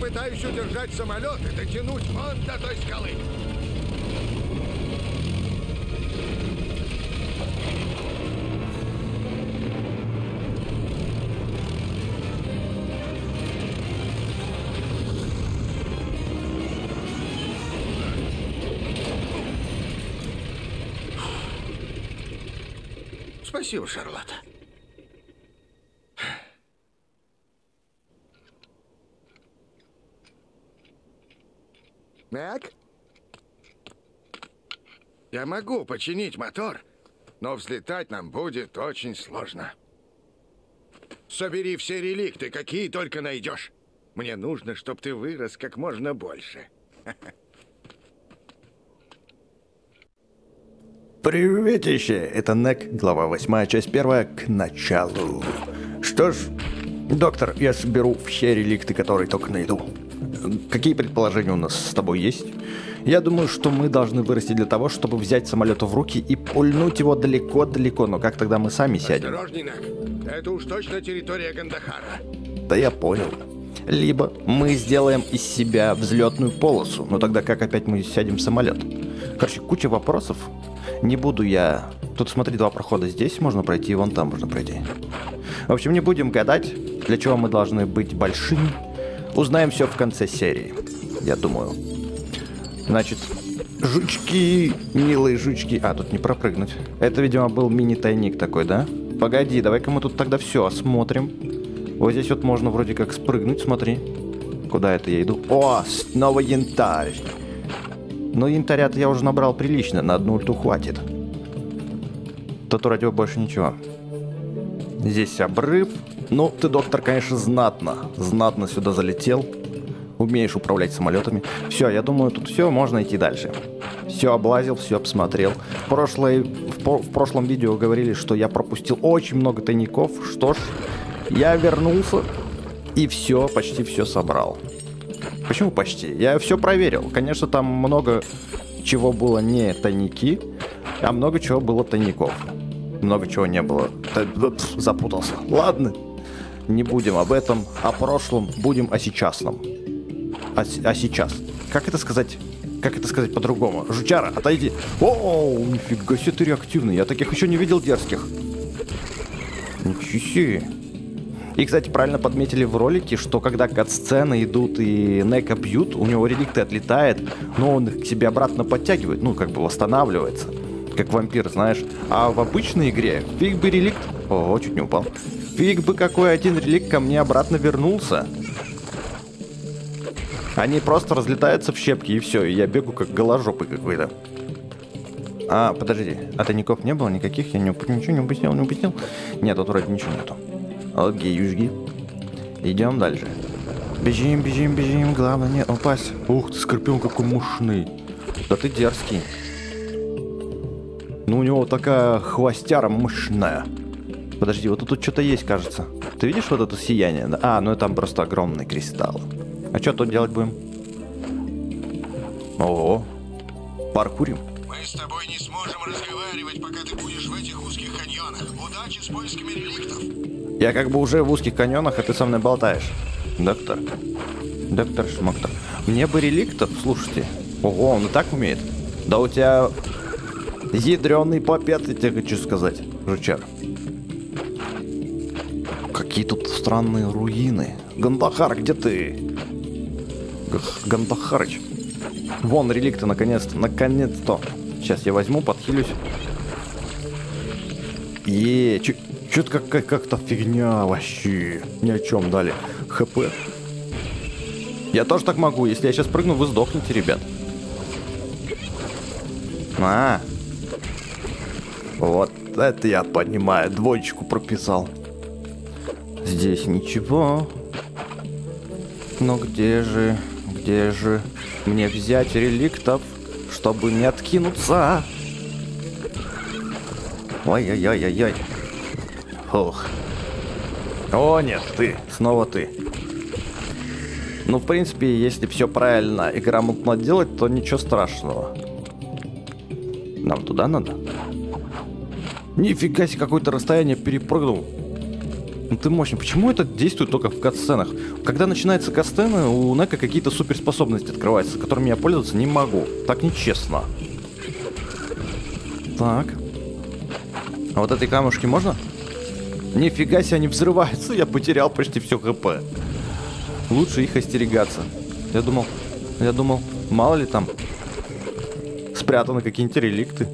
попытаюсь удержать самолет и дотянуть вон до той скалы. Спасибо, Шарлотта. Я могу починить мотор, но взлетать нам будет очень сложно. Собери все реликты, какие только найдешь. Мне нужно, чтобы ты вырос как можно больше. Приветище! Это НЭК, глава 8, часть 1, к началу. Что ж, доктор, я соберу все реликты, которые только найду. Какие предположения у нас с тобой есть? Я думаю, что мы должны вырасти для того, чтобы взять самолет в руки и пульнуть его далеко-далеко, но как тогда мы сами сядем? Осторожней, Нак. Это уж точно территория Гандахара. Да я понял. Либо мы сделаем из себя взлетную полосу, но тогда как опять мы сядем в самолет? Короче, куча вопросов. Не буду я... Тут, смотри, два прохода здесь можно пройти, и вон там можно пройти. В общем, не будем гадать, для чего мы должны быть большими. Узнаем все в конце серии, я думаю. Значит, жучки, милые жучки. А, тут не пропрыгнуть. Это, видимо, был мини-тайник такой, да? Погоди, давай-ка мы тут тогда все осмотрим. Вот здесь вот можно вроде как спрыгнуть, смотри. Куда это я иду? О, снова янтарь. Но янтаря-то я уже набрал прилично, на одну ульту хватит. Тут радио больше ничего. Здесь обрыв. Ну, ты, доктор, конечно, знатно, знатно сюда залетел. Умеешь управлять самолетами. Все, я думаю, тут все, можно идти дальше. Все облазил, все посмотрел. В, прошлой, в, по- в прошлом видео говорили, что я пропустил очень много тайников. Что ж, я вернулся и все, почти все собрал. Почему почти? Я все проверил. Конечно, там много чего было не тайники, а много чего было тайников. Много чего не было. Запутался. Ладно, не будем об этом, о прошлом, будем о сейчасном. А, а сейчас? Как это сказать? Как это сказать по-другому? Жучара, отойди. О, нифига себе ты реактивный. Я таких еще не видел дерзких. Ничего себе. И, кстати, правильно подметили в ролике, что когда кат-сцены идут и Нека бьют, у него реликты отлетает, но он их к себе обратно подтягивает, ну, как бы восстанавливается. Как вампир, знаешь. А в обычной игре фиг бы реликт... О, чуть не упал. Фиг бы какой один реликт ко мне обратно вернулся. Они просто разлетаются в щепки, и все, и я бегу как голожопый какой-то. А, подожди, а тайников не было никаких? Я не, ничего не упустил, не упустил? Нет, тут вроде ничего нету. Окей, южги. Идем дальше. Бежим, бежим, бежим, главное не упасть. Ух ты, скорпион какой мощный. Да ты дерзкий. Ну, у него такая хвостяра мощная. Подожди, вот тут что-то есть, кажется. Ты видишь вот это сияние? А, ну там просто огромный кристалл. А что тут делать будем? Ого. Паркурим. Мы с тобой не сможем разговаривать, пока ты будешь в этих узких каньонах. Удачи с поисками реликтов. Я как бы уже в узких каньонах, а ты со мной болтаешь. Доктор. Доктор Шмоктор. Мне бы реликтов, слушайте. Ого, он и так умеет. Да у тебя ядреный попет, я тебе хочу сказать, жучар. Какие тут странные руины. Гандахар, где ты? Гандахарыч. Вон реликты, наконец-то, наконец-то. Сейчас я возьму, подхилюсь. Как, как, как-то фигня вообще. Ни о чем дали. ХП. Я тоже так могу. Если я сейчас прыгну, вы сдохнете, ребят. А. Вот это я понимаю. Двоечку прописал. Здесь ничего. Но где же, где же мне взять реликтов, чтобы не откинуться? Ой-ой-ой-ой-ой. Ох. О, нет, ты. Снова ты. Ну, в принципе, если все правильно и грамотно делать, то ничего страшного. Нам туда надо? Нифига себе, какое-то расстояние перепрыгнул. Ну ты мощный. Почему это действует только в катсценах? Когда начинается катсцены, у Нека какие-то суперспособности открываются, которыми я пользоваться не могу. Так нечестно. Так. А вот этой камушки можно? Нифига себе, они взрываются. Я потерял почти все хп. Лучше их остерегаться. Я думал, я думал, мало ли там спрятаны какие-нибудь реликты.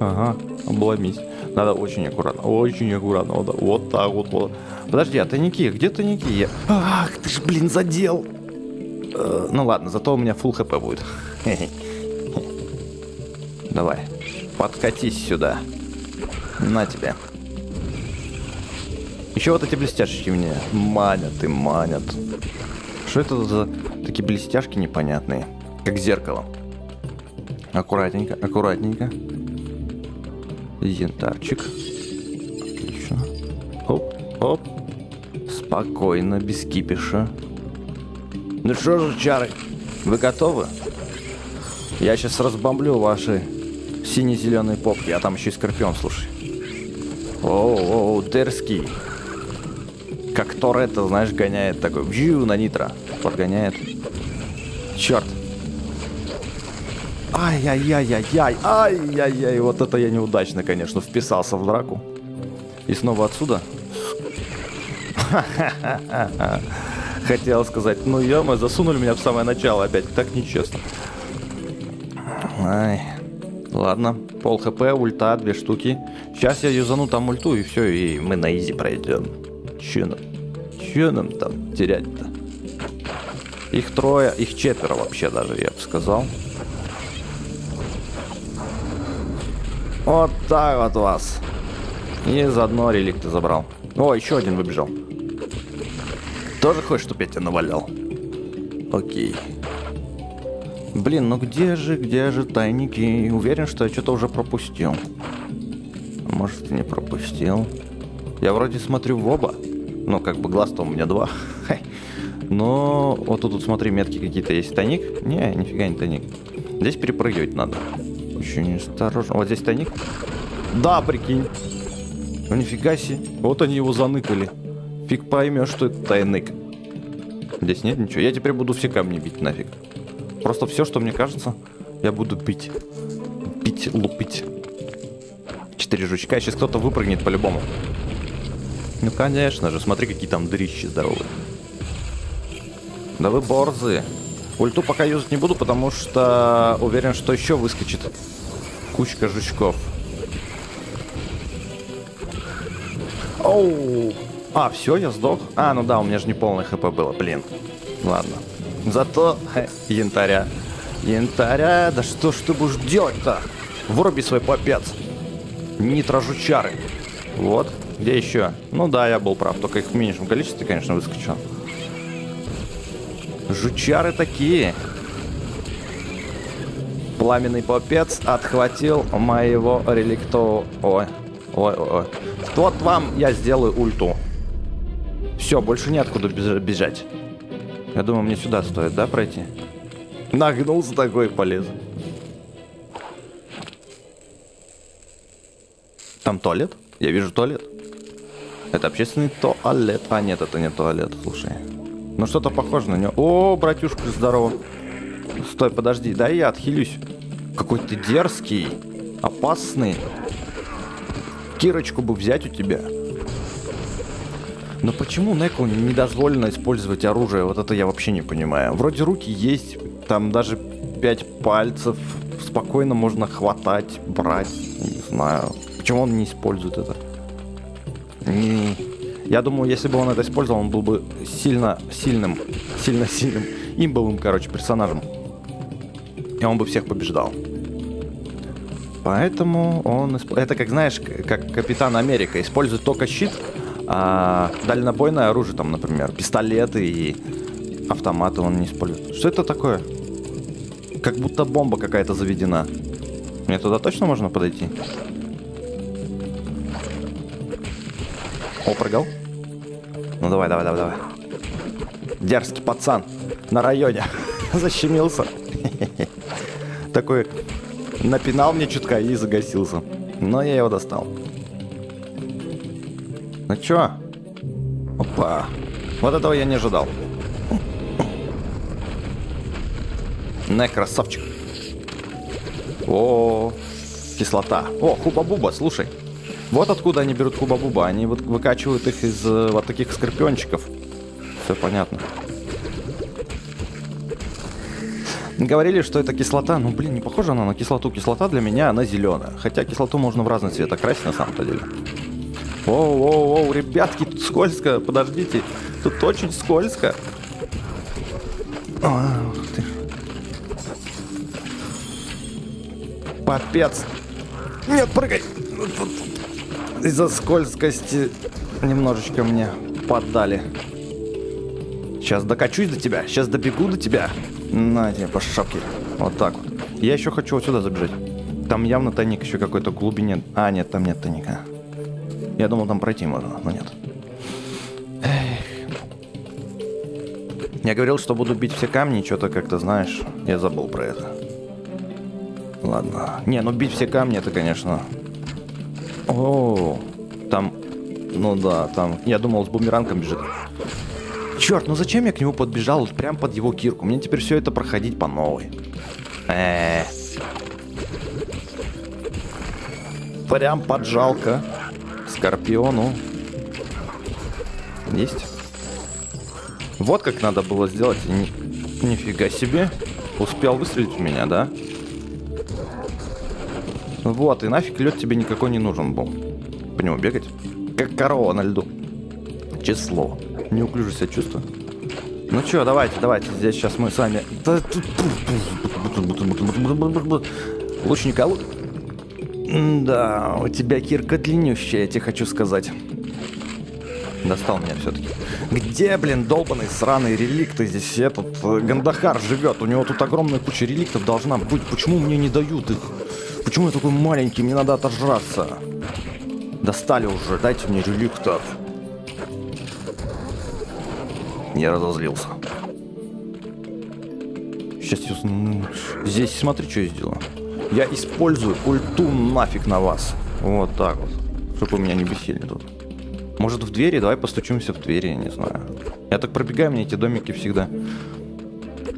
Ага, обломись. Надо очень аккуратно, очень аккуратно. Вот, вот так вот, вот. Подожди, а тайники? Где тайники? Я... Ах, ты ж, блин, задел. Э, ну ладно, зато у меня full хп будет. Давай, подкатись сюда. На тебе. Еще вот эти блестяшки мне манят и манят. Что это за такие блестяшки непонятные? Как зеркало. Аккуратненько, аккуратненько. Янтарчик. Отлично. Оп, оп. Спокойно, без кипиша. Ну что же, чары, вы готовы? Я сейчас разбомблю ваши сине-зеленые попки, а там еще и скорпион, слушай. Оу, дерзкий. Как Торетто, знаешь, гоняет такой, вжью на нитро, подгоняет. Черт. Ай-яй-яй-яй-яй, ай-яй-яй, вот это я неудачно, конечно, вписался в драку. И снова отсюда. Хотел сказать, ну ё засунули меня в самое начало опять, так нечестно. Ай, ладно, пол хп, ульта, две штуки. Сейчас я юзану там ульту и все, и мы на изи пройдем. Че нам? Че нам там терять-то? Их трое, их четверо вообще даже, я бы сказал. Вот так вот вас. И заодно реликты забрал. О, еще один выбежал. Тоже хочешь, чтобы я тебя навалял? Окей. Блин, ну где же, где же тайники? Уверен, что я что-то уже пропустил. Может, и не пропустил. Я вроде смотрю в оба. Ну, как бы глаз-то у меня два. Но вот тут, смотри, метки какие-то есть. Тайник? Не, нифига не тайник. Здесь перепрыгивать надо. Очень осторожно. Вот здесь тайник. Да, прикинь. Ну нифига себе. Вот они его заныкали. Фиг поймешь, что это тайник. Здесь нет ничего. Я теперь буду все камни бить нафиг. Просто все, что мне кажется, я буду бить. Бить, лупить. Четыре жучка. Сейчас кто-то выпрыгнет по-любому. Ну, конечно же. Смотри, какие там дрищи здоровые. Да вы борзые. Ульту пока юзать не буду, потому что уверен, что еще выскочит кучка жучков. Оу! А, все, я сдох. А, ну да, у меня же не полный хп было, блин. Ладно. Зато хе, янтаря. Янтаря, да что ж ты будешь делать-то? Выруби свой попец. Нитрожучары. Вот. Где еще? Ну да, я был прав, только их в меньшем количестве, конечно, выскочил. Жучары такие. Пламенный попец отхватил моего реликтового... Ой, ой, ой. Вот вам я сделаю ульту. Все, больше неоткуда бежать. Я думаю, мне сюда стоит, да, пройти? Нагнулся такой полез. Там туалет? Я вижу туалет. Это общественный туалет. А, нет, это не туалет, слушай. Ну что-то похоже на него. О, братюшка, здорово. Стой, подожди, да я отхилюсь. Какой ты дерзкий, опасный. Кирочку бы взять у тебя. Но почему Неку не дозволено использовать оружие? Вот это я вообще не понимаю. Вроде руки есть, там даже пять пальцев. Спокойно можно хватать, брать. Не знаю. Почему он не использует это? Не, я думаю, если бы он это использовал, он был бы сильно сильным, сильно сильным, имбовым, короче, персонажем. И он бы всех побеждал. Поэтому он... Это как, знаешь, как Капитан Америка. Использует только щит, а дальнобойное оружие, там, например, пистолеты и автоматы он не использует. Что это такое? Как будто бомба какая-то заведена. Мне туда точно можно подойти? О, прыгал? Ну давай, давай, давай, давай. Дерзкий пацан на районе. Защемился. Такой напинал мне чутка и загасился. Но я его достал. Ну чё? Вот этого я не ожидал. Не, красавчик. О, кислота. О, хуба-буба, слушай. Вот откуда они берут хуба-буба. Они вот выкачивают их из э, вот таких скорпиончиков. Все понятно. Говорили, что это кислота. Ну, блин, не похожа она на кислоту. Кислота для меня, она зеленая. Хотя кислоту можно в разный цвет окрасить на самом-то деле. Оу, оу, оу, ребятки, тут скользко. Подождите. Тут очень скользко. Ах ты. Попец. Нет, прыгай. Из-за скользкости немножечко мне поддали. Сейчас докачусь до тебя. Сейчас добегу до тебя. На тебе по шапке. Вот так вот. Я еще хочу вот сюда забежать. Там явно тайник еще какой-то глубине. А, нет, там нет тайника. Я думал, там пройти можно, но нет. Эх. Я говорил, что буду бить все камни, что-то как-то, знаешь, я забыл про это. Ладно. Не, ну бить все камни, это, конечно... О, там... Ну да, там... Я думал, с бумерангом бежит. Черт, ну зачем я к нему подбежал вот прям под его кирку? Мне теперь все это проходить по новой. Э. Прям поджалка. Скорпиону. Есть. Вот как надо было сделать. Ни... Нифига себе. Успел выстрелить в меня, да? Вот, и нафиг лед тебе никакой не нужен был. По нему бегать. Как корова на льду. Число. Неуклюже себя чувствую. Ну что, давайте, давайте. Здесь сейчас мы с вами... Лучника... Да, у тебя кирка длиннющая, я тебе хочу сказать. Достал меня все-таки. Где, блин, долбанный сраный реликты здесь? Этот э, Гандахар живет. У него тут огромная куча реликтов должна быть. Почему мне не дают их? Почему я такой маленький? Мне надо отожраться. Достали уже. Дайте мне реликтов. Я разозлился. Сейчас здесь смотри, что я сделаю. Я использую ульту нафиг на вас. Вот так вот. Чтобы у меня не бесили тут. Может в двери? Давай постучимся в двери, я не знаю. Я так пробегаю, мне эти домики всегда...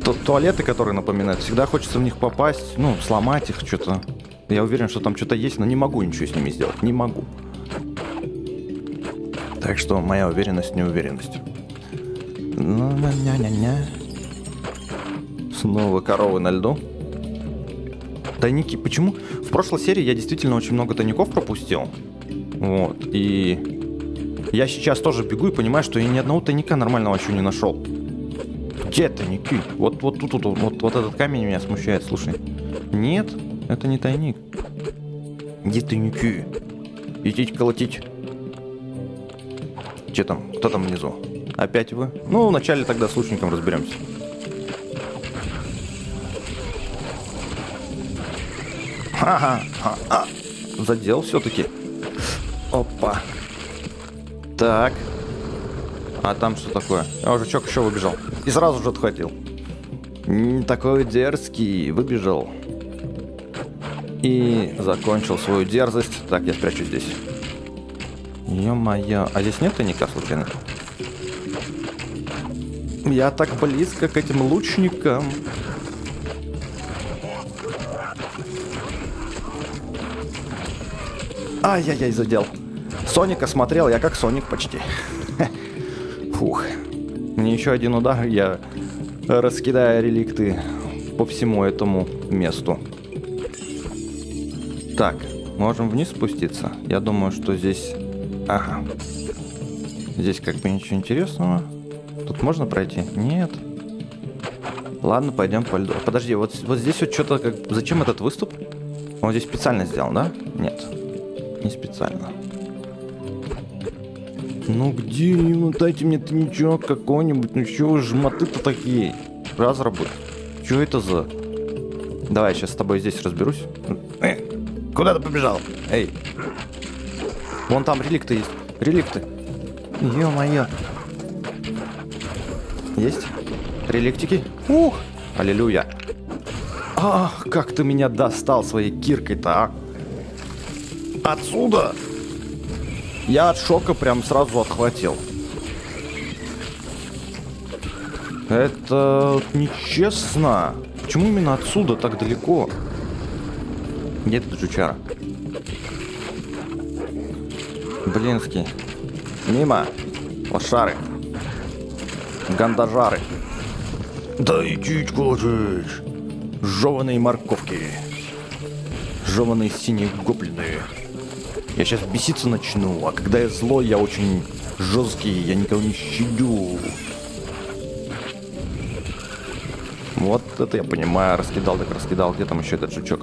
Ту туалеты, которые напоминают, всегда хочется в них попасть, ну, сломать их, что-то. Я уверен, что там что-то есть, но не могу ничего с ними сделать. Не могу. Так что моя уверенность неуверенность. Ну, ня-ня-ня. Снова коровы на льду. Тайники. Почему? В прошлой серии я действительно очень много тайников пропустил. Вот. И я сейчас тоже бегу и понимаю, что я ни одного тайника нормального еще не нашел. Где тайники? Вот, вот тут, вот, вот, вот этот камень меня смущает, слушай. Нет, это не тайник. Где тайники? Идите колотить. Че там? Кто там внизу? Опять вы? Ну, вначале тогда с лучником разберемся. Ха-ха-ха. Задел все-таки. Опа. Так. А там что такое? Я уже чок еще выбежал. И сразу же отхватил. Такой дерзкий. Выбежал. И закончил свою дерзость. Так, я спрячу здесь. Ё-моё. А здесь нет тайника случайно? Я так близко к этим лучникам. Ай-яй-яй, задел. Соника смотрел, я как Соник почти. Фух. Мне еще один удар, я раскидаю реликты по всему этому месту. Так, можем вниз спуститься. Я думаю, что здесь... Ага. Здесь как бы ничего интересного. Тут можно пройти? Нет. Ладно, пойдем по льду. Подожди, вот, вот здесь вот что-то как... Зачем этот выступ? Он здесь специально сделал, да? Нет. Не специально. Ну где? Ну дайте мне тайничок какой-нибудь. Ну что вы жмоты-то такие? Разрабы. Что это за... Давай, сейчас с тобой здесь разберусь. Куда ты побежал? Эй. Вон там реликты есть. Реликты. Ё-моё. Есть? Реликтики? Ух! Аллилуйя. Ах, как ты меня достал своей киркой-то, а? Отсюда! Я от шока прям сразу отхватил. Это нечестно. Почему именно отсюда так далеко? Где этот жучара? Блинский. Мимо. Лошары. Гандажары. Да иди хочешь. Жеваные морковки. Жеваные синие гоблины. Я сейчас беситься начну, а когда я злой, я очень жесткий, я никого не щадю. Вот это я понимаю, раскидал так раскидал. Где там еще этот жучок?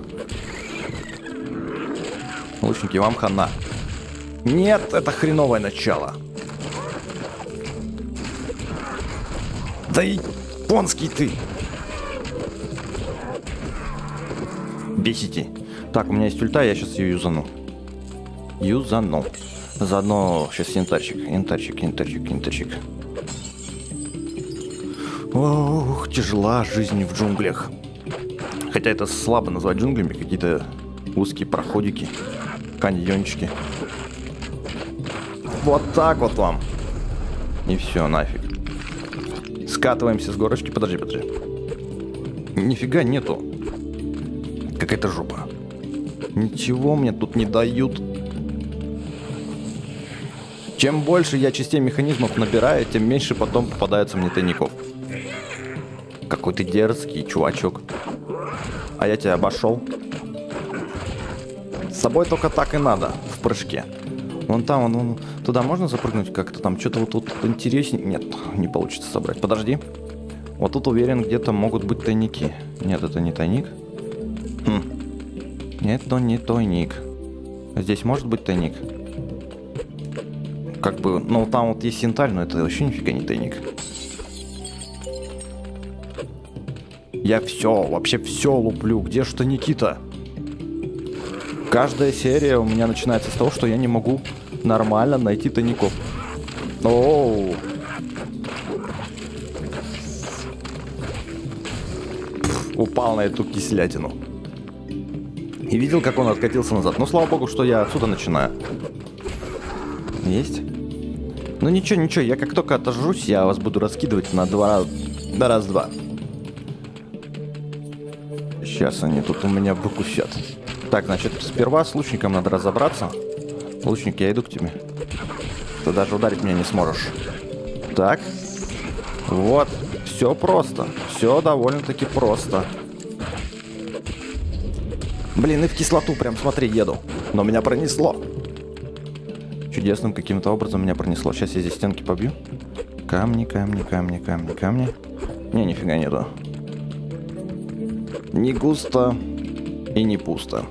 Лучники, вам хана. Нет, это хреновое начало. Да и понский ты. Бесите. Так, у меня есть ульта, я сейчас ее юзану. Юзану. Заодно сейчас янтарчик, янтарчик, янтарчик, янтарчик. Ох, тяжела жизнь в джунглях. Хотя это слабо назвать джунглями, какие-то узкие проходики, каньончики. Вот так вот вам. И все, нафиг. Скатываемся с горочки. Подожди, подожди. Нифига нету. Какая-то жопа. Ничего мне тут не дают. Чем больше я частей механизмов набираю, тем меньше потом попадается мне тайников. Какой ты дерзкий, чувачок. А я тебя обошел. Собой только так и надо, в прыжке. Вон там, вон, вон, туда можно запрыгнуть как-то там? Что-то вот тут интереснее. Нет, не получится собрать. Подожди. Вот тут уверен, где-то могут быть тайники. Нет, это не тайник. Хм. Нет, но не тайник. Здесь может быть тайник? Как бы, ну там вот есть янтарь, но это вообще нифига не тайник. Я все, вообще все луплю. Где что Никита? Каждая серия у меня начинается с того, что я не могу нормально найти тайников. Оу. упал на эту кислятину. И видел, как он откатился назад. Ну, слава богу, что я отсюда начинаю. Есть? Ну ничего, ничего, я как только отожрусь, я вас буду раскидывать на два... На раз-два. Сейчас они тут у меня выкусят. Так, значит, сперва с лучником надо разобраться. Лучник, я иду к тебе. Ты даже ударить меня не сможешь. Так. Вот. Все просто. Все довольно-таки просто. Блин, и в кислоту прям, смотри, еду. Но меня пронесло. Чудесным каким-то образом меня пронесло. Сейчас я здесь стенки побью. Камни, камни, камни, камни, камни. Не, нифига нету. Не густо и не пусто.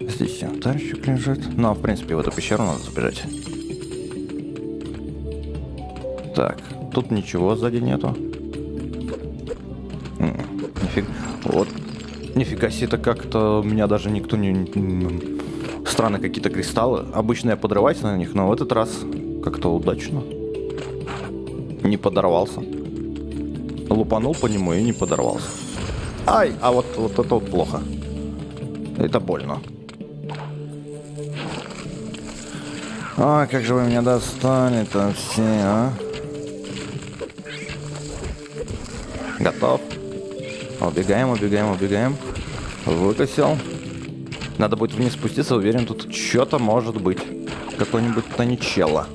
Здесь янтарщик лежит. Ну, а в принципе, в эту пещеру надо забежать. Так, тут ничего сзади нету. Нифига. Вот. Нифига себе, это как-то меня даже никто не... Странные какие-то кристаллы. Обычно я подрываюсь на них, но в этот раз как-то удачно. Не подорвался. Лупанул по нему и не подорвался. Ай, а вот, вот это вот плохо. Это больно. А, как же вы меня достали-то все, а? Готов. Убегаем, убегаем, убегаем. Выкосил. Надо будет вниз спуститься, уверен, тут что-то может быть. Какой-нибудь тоничелло.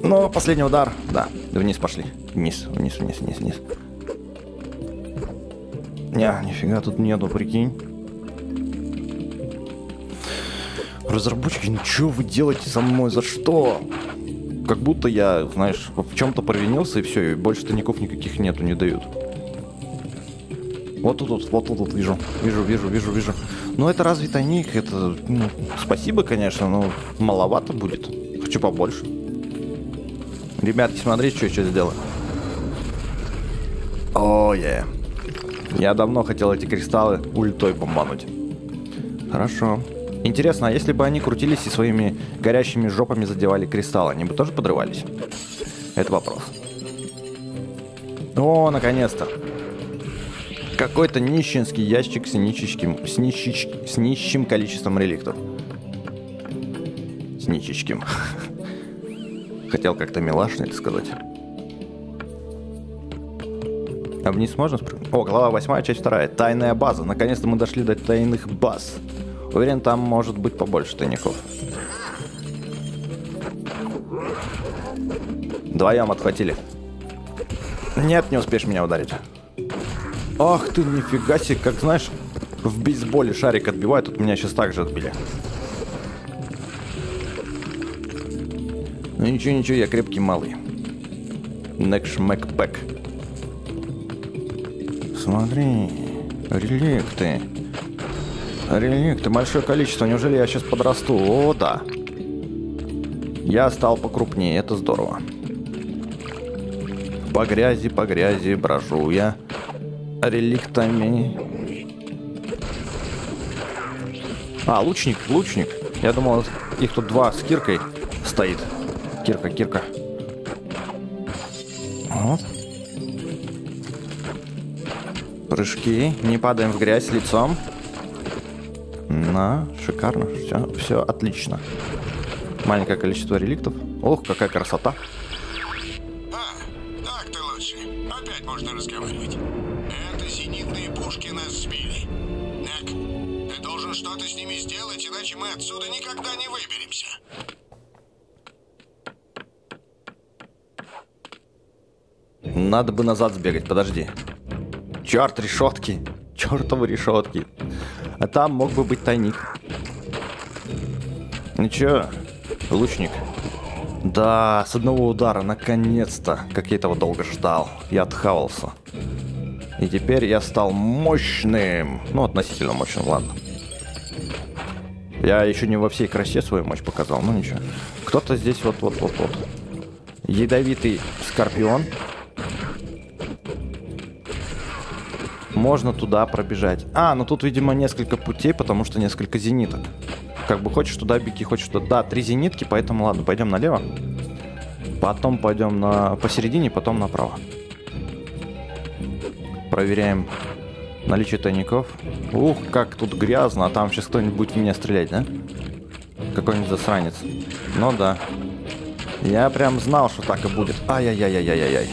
Ну, последний удар. Да, вниз пошли. Вниз, вниз, вниз, вниз, вниз. Не, нифига тут нету, прикинь. Разработчики, ну что вы делаете со мной? За что? Как будто я, знаешь, в чем-то провинился и все, и больше тайников никаких нету, не дают. Вот тут, вот, вот тут, вот вижу, вижу, вижу, вижу, вижу. Ну это разве тайник? Это, ну, спасибо, конечно, но маловато будет. Хочу побольше. Ребятки, смотрите, что я сейчас сделаю. О, е. Я давно хотел эти кристаллы ультой бомбануть. Хорошо. Интересно, а если бы они крутились и своими горящими жопами задевали кристаллы, они бы тоже подрывались? Это вопрос. О, наконец-то. Какой-то нищенский ящик с, нищечким, с, нищеч, с нищим количеством реликтов. с Ничечким. Хотел как-то милашно это сказать. А вниз можно спрыгнуть? О, глава 8, часть 2. Тайная база. Наконец-то мы дошли до тайных баз. Уверен, там может быть побольше тайников. Вдвоем отхватили. Нет, не успеешь меня ударить. Ах ты, нифига себе, как знаешь, в бейсболе шарик отбивает, тут меня сейчас так же отбили. Ну ничего, ничего, я крепкий малый. Некш Макпэк. Смотри, реликты. Реликты, большое количество. Неужели я сейчас подрасту? О, да. Я стал покрупнее, это здорово. По грязи, по грязи брожу я реликтами. А, лучник, лучник. Я думал, их тут два с киркой стоит. Кирка, кирка. Прыжки. Не падаем в грязь лицом. На, шикарно. Все, все отлично. Маленькое количество реликтов. Ох, какая красота. А, так ты лучше. Опять можно разговаривать. Это зенитные пушки нас сбили. Нек, ты должен что-то с ними сделать, иначе мы отсюда никогда не выберемся. Надо бы назад сбегать, подожди. Черт, решетки. Чертовы решетки. А там мог бы быть тайник. Ну чё, лучник? Да, с одного удара, наконец-то. Как я этого долго ждал. Я отхавался. И теперь я стал мощным. Ну, относительно мощным, ладно. Я еще не во всей красе свою мощь показал, ну ничего. Кто-то здесь вот-вот-вот-вот. Ядовитый скорпион. Можно туда пробежать. А, ну тут, видимо, несколько путей, потому что несколько зениток. Как бы хочешь туда беги, хочешь туда. Да, три зенитки, поэтому ладно, пойдем налево. Потом пойдем на посередине, потом направо. Проверяем наличие тайников. Ух, как тут грязно, а там сейчас кто-нибудь будет в меня стрелять, да? Какой-нибудь засранец. Ну да. Я прям знал, что так и будет. Ай-яй-яй-яй-яй-яй.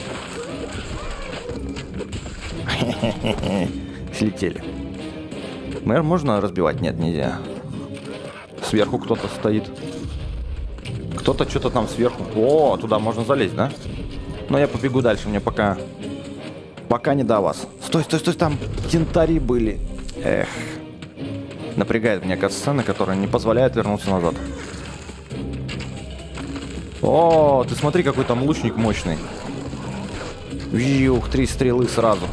Слетели. Мэр можно разбивать? Нет, нельзя. Сверху кто-то стоит. Кто-то что-то там сверху. О, туда можно залезть, да? Но я побегу дальше, мне пока... Пока не до вас. Стой, стой, стой, там янтари были. Эх. Напрягает меня сцена, которая не позволяет вернуться назад. О, ты смотри, какой там лучник мощный. Вьюх, три стрелы сразу.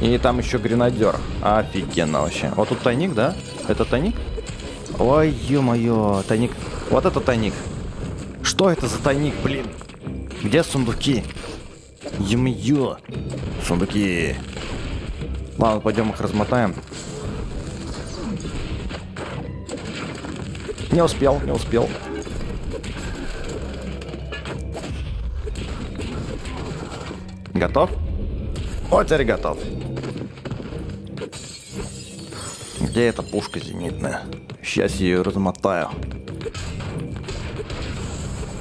И там еще гренадер. Офигенно вообще. Вот тут тайник, да? Это тайник? Ой, ё-моё, тайник. Вот это тайник. Что это за тайник, блин? Где сундуки? Ё-моё. Сундуки. Ладно, пойдем их размотаем. Не успел, не успел. Готов? Вот теперь готов. Где эта пушка зенитная? Сейчас я ее размотаю.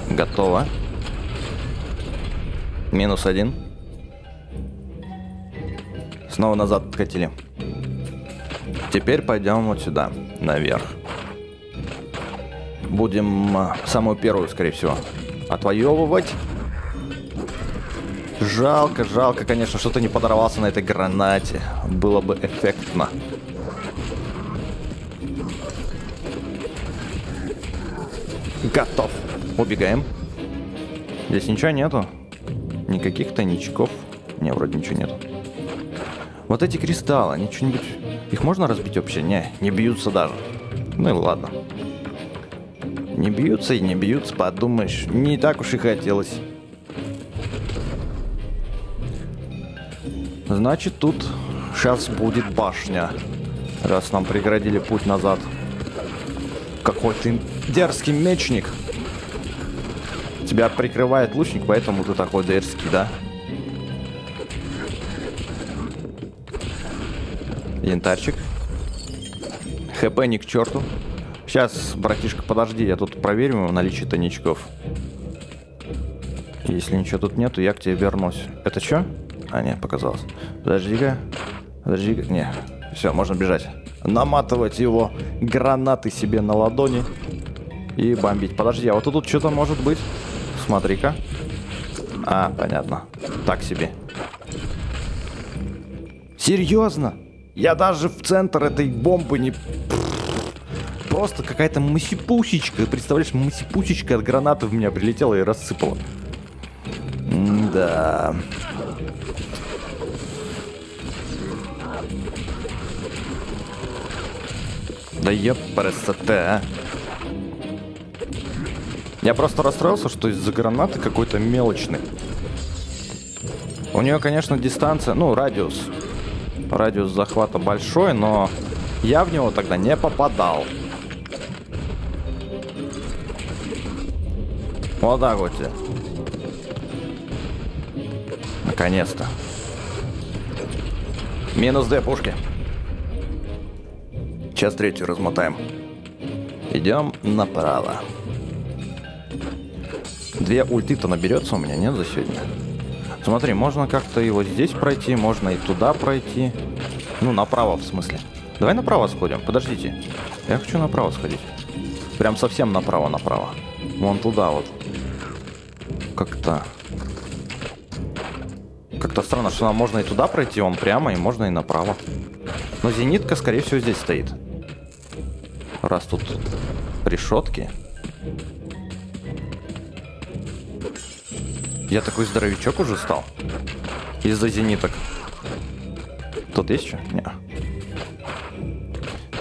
Готово. Минус один. Снова назад откатили. Теперь пойдем вот сюда, наверх. Будем а, самую первую, скорее всего, отвоевывать. Жалко, жалко, конечно, что ты не подорвался на этой гранате. Было бы эффектно. Готов. Убегаем. Здесь ничего нету. Никаких тайничков. Не, вроде ничего нету. Вот эти кристаллы, они что-нибудь... Их можно разбить вообще? Не, не бьются даже. Ну и ладно. Не бьются и не бьются, подумаешь. Не так уж и хотелось. Значит, тут сейчас будет башня. Раз нам преградили путь назад. Какой ты дерзкий мечник. Тебя прикрывает лучник, поэтому ты такой дерзкий, да? Янтарчик. ХП не к черту. Сейчас, братишка, подожди, я тут проверю наличие тайничков. Если ничего тут нету, я к тебе вернусь. Это что? А, нет, показалось. Подожди-ка. Подожди-ка. Не, все, можно бежать. Наматывать его гранаты себе на ладони и бомбить. Подожди, а вот тут что-то может быть. Смотри-ка. А, понятно. Так себе. Серьезно? Я даже в центр этой бомбы не... Просто какая-то масипусечка. Представляешь, масипусечка от гранаты в меня прилетела и рассыпала. Да. Да ёпресоте, а. Я просто расстроился, что из-за гранаты какой-то мелочный. У нее, конечно, дистанция, ну, радиус. Радиус захвата большой, но я в него тогда не попадал. Вот так вот. Наконец-то. Минус две пушки. Сейчас третью размотаем. Идем направо. Две ульты-то наберется у меня, нет, за сегодня? Смотри, можно как-то вот здесь пройти, можно и туда пройти. Ну, направо, в смысле. Давай направо сходим, подождите. Я хочу направо сходить. Прям совсем направо-направо. Вон туда вот. Как-то... Как-то странно, что нам можно и туда пройти, он прямо, и можно и направо. Но зенитка, скорее всего, здесь стоит. Раз тут решетки. Я такой здоровячок уже стал. Из-за зениток. Тут есть что? Не.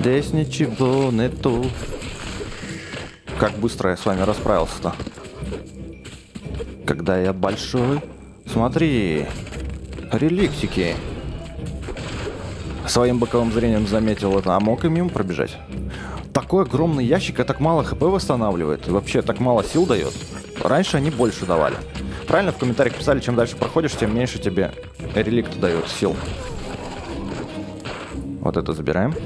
Здесь ничего нету. Как быстро я с вами расправился-то. Когда я большой. Смотри. Реликтики. Своим боковым зрением заметил это. А мог и мимо пробежать? Такой огромный ящик, а так мало хп восстанавливает. И вообще так мало сил дает. Раньше они больше давали. Правильно в комментариях писали, чем дальше проходишь, тем меньше тебе реликт дает сил. Вот это забираем.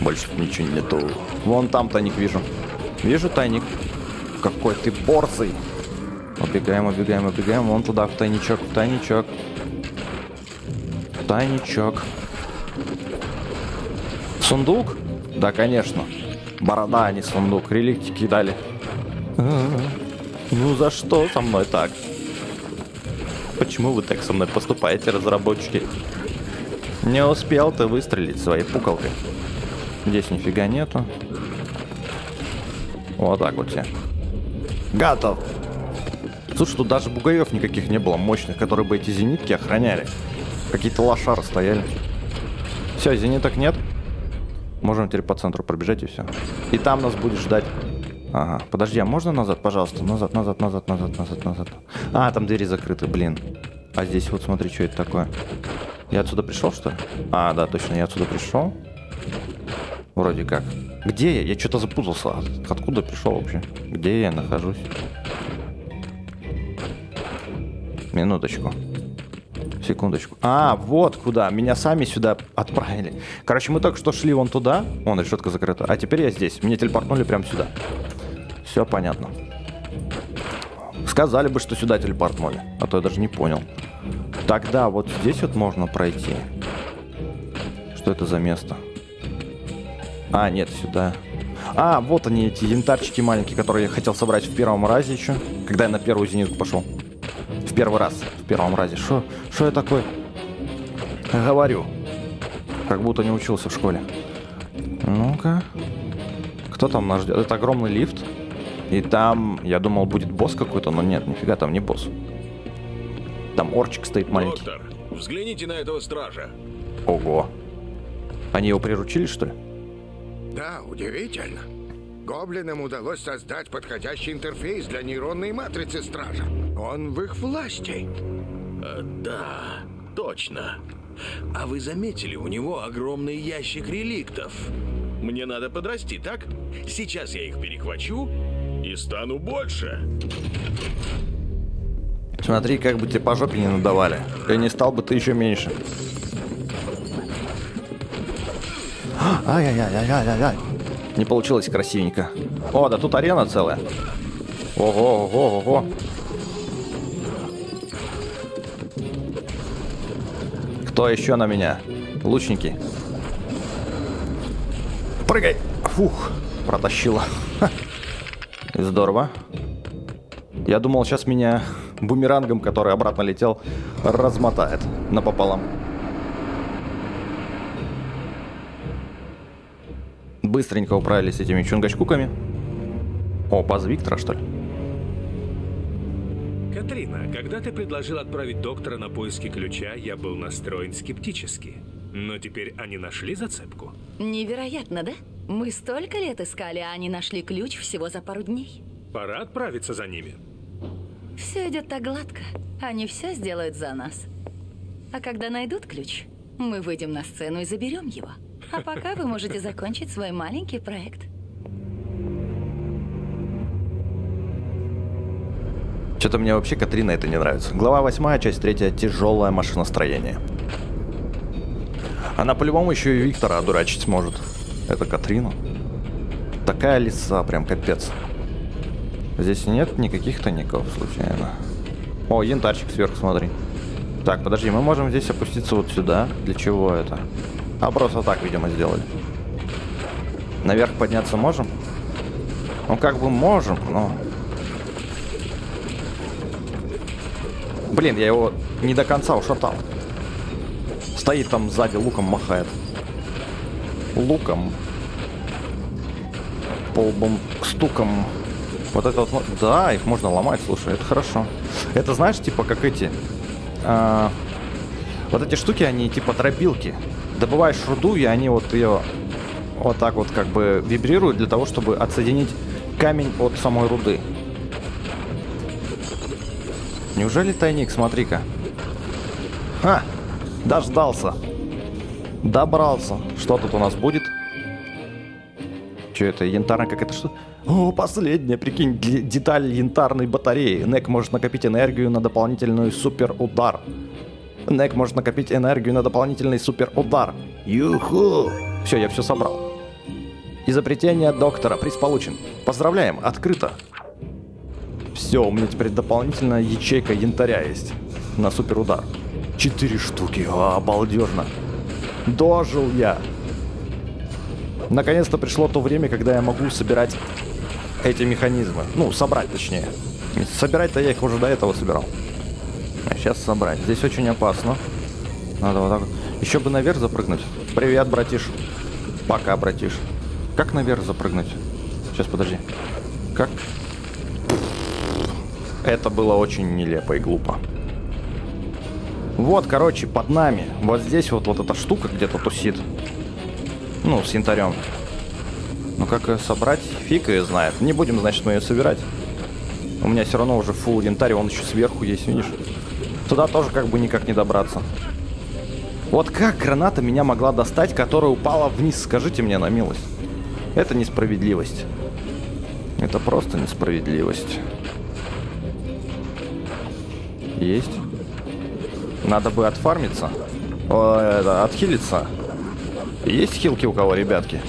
Больше ничего нету. Вон там тайник вижу. Вижу тайник. Какой ты борзый. Убегаем, убегаем, убегаем. Вон туда, в тайничок, в тайничок. В тайничок. Сундук? Да, конечно. Борода, а не сундук. Реликтики дали. Ну за что со мной так? Почему вы так со мной поступаете, разработчики? Не успел ты выстрелить своей пуколкой. Здесь нифига нету. Вот так вот все. Готов. Слушай, тут даже бугаев никаких не было мощных, которые бы эти зенитки охраняли. Какие-то лошары стояли. Все, зениток нет. Можем теперь по центру пробежать и все. И там нас будет ждать Ага. Подожди, а можно назад, пожалуйста? Назад, назад, назад, назад, назад, назад. А, там двери закрыты, блин. А здесь вот смотри, что это такое. Я отсюда пришел, что ли? А, да, точно, я отсюда пришел. Вроде как. Где я? Я что-то запутался. Откуда пришел вообще? Где я нахожусь? Минуточку. Секундочку. А, вот куда. Меня сами сюда отправили. Короче, мы только что шли вон туда. Вон, решетка закрыта. А теперь я здесь. Меня телепортнули прямо сюда. Все понятно. Сказали бы, что сюда телепортнули. А то я даже не понял. Тогда вот здесь вот можно пройти. Что это за место? А, нет, сюда. А, вот они, эти янтарчики маленькие, которые я хотел собрать в первом разе еще. Когда я на первую зенитку пошел. В первый раз. В первом разе. Что я такой? Говорю. Как будто не учился в школе. Ну-ка. Кто там нас ждет? Это огромный лифт. И там, я думал, будет босс какой-то, но нет, нифига там не босс. Там орчик стоит маленький. Доктор, взгляните на этого стража. Ого. Они его приручили, что ли? Да, удивительно. Гоблинам удалось создать подходящий интерфейс для нейронной матрицы Стража. Он в их власти. А, да, точно. А вы заметили, у него огромный ящик реликтов. Мне надо подрасти, так? Сейчас я их перехвачу и стану больше. Смотри, как бы тебе по жопе не надавали. И не стал бы ты еще меньше. Ай-яй-яй-яй-яй-яй. Не получилось красивенько. О, да тут арена целая. Ого, ого, ого. Кто еще на меня? Лучники. Прыгай! Фух, протащила. Здорово. Я думал, сейчас меня бумерангом, который обратно летел, размотает напополам. Быстренько управились с этими чунгачкуками. О, база Виктора, что ли? Катрина, когда ты предложил отправить доктора на поиски ключа, я был настроен скептически. Но теперь они нашли зацепку. Невероятно, да? Мы столько лет искали, а они нашли ключ всего за пару дней. Пора отправиться за ними. Все идет так гладко. Они все сделают за нас. А когда найдут ключ, мы выйдем на сцену и заберем его. А пока вы можете закончить свой маленький проект. Что-то мне вообще Катрина это не нравится. Глава 8, часть 3, тяжелое машиностроение. Она по-любому еще и Виктора одурачить сможет. Это Катрина. Такая лиса, прям капец. Здесь нет никаких тоников, случайно. О, янтарчик сверху, смотри. Так, подожди, мы можем здесь опуститься вот сюда. Для чего это? А просто так, видимо, сделали. Наверх подняться можем? Ну, как бы можем, но... Блин, я его не до конца ушатал. Стоит там сзади, луком махает. Луком. Полбом стуком. Вот это вот... Да, их можно ломать, слушай, это хорошо. Это знаешь, типа, как эти... А, вот эти штуки, они типа дробилки. Добываешь руду, и они вот ее вот так вот как бы вибрируют для того, чтобы отсоединить камень от самой руды. Неужели тайник? Смотри-ка. Ха! Дождался. Добрался. Что тут у нас будет? Что это? Янтарная какая-то что? О, последняя, прикинь, деталь янтарной батареи. Нек может накопить энергию на дополнительный супер удар. Нек может накопить энергию на дополнительный супер удар. Юху! Все, я все собрал. Изобретение доктора, приз получен. Поздравляем, открыто. Все, у меня теперь дополнительная ячейка янтаря есть на супер удар. Четыре штуки, а, обалдежно. Дожил я. Наконец-то пришло то время, когда я могу собирать эти механизмы. Ну, собрать точнее. Собирать-то я их уже до этого собирал. А сейчас собрать. Здесь очень опасно. Надо вот так вот. Еще бы наверх запрыгнуть. Привет, братиш. Пока, братиш. Как наверх запрыгнуть? Сейчас, подожди. Как? Это было очень нелепо и глупо. Вот, короче, под нами. Вот здесь вот, вот эта штука где-то тусит. Ну, с янтарем. Ну, как ее собрать, фиг ее знает. Не будем, значит, мы ее собирать. У меня все равно уже фул янтарь, он еще сверху есть, видишь? Туда тоже как бы никак не добраться. Вот как граната меня могла достать, которая упала вниз, скажите мне на милость. Это несправедливость. Это просто несправедливость. Есть. Надо бы отфармиться. О, это, отхилиться. Есть хилки у кого, ребятки?